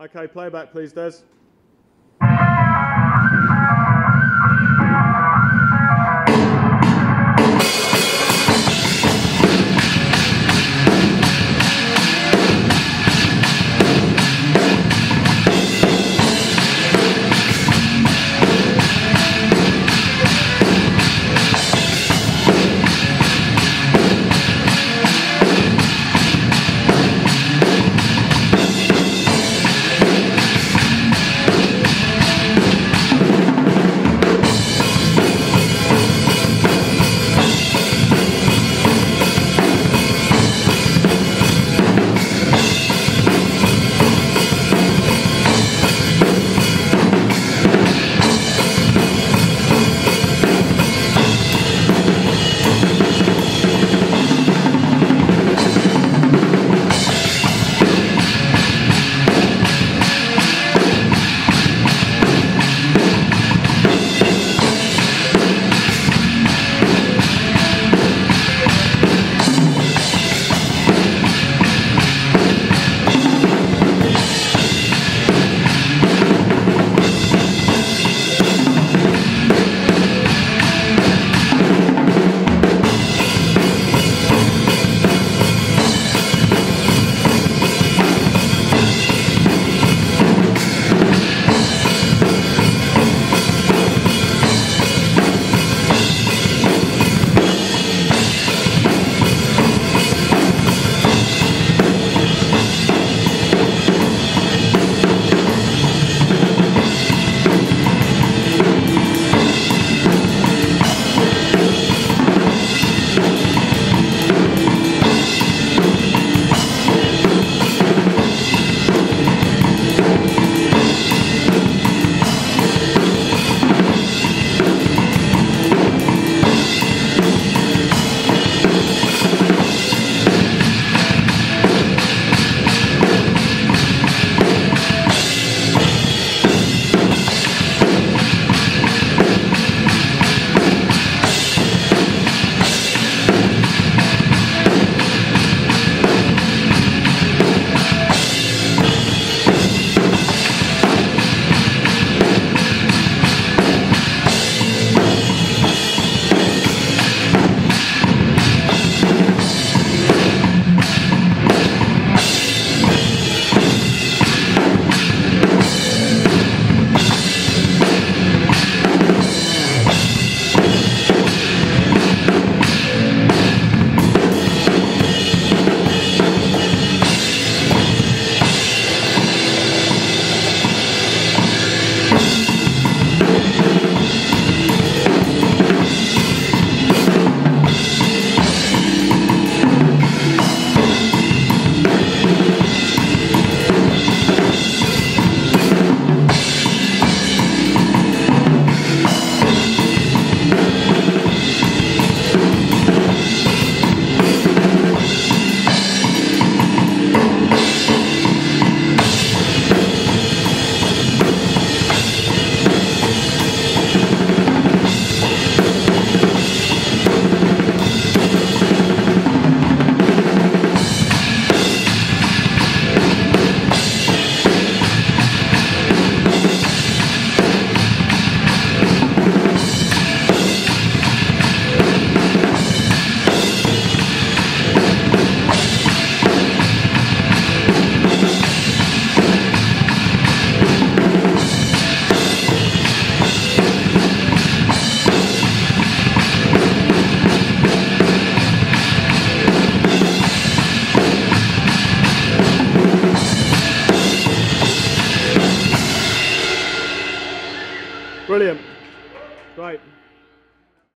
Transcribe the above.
Okay, playback, please, Des. Great.